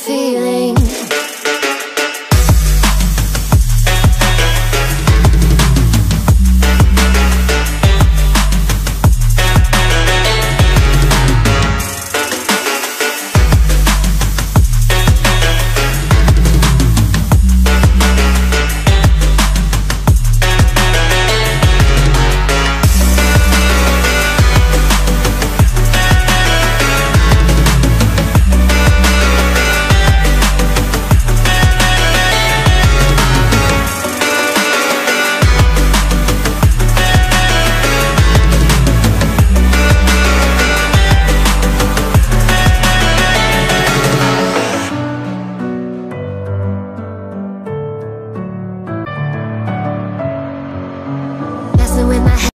feeling.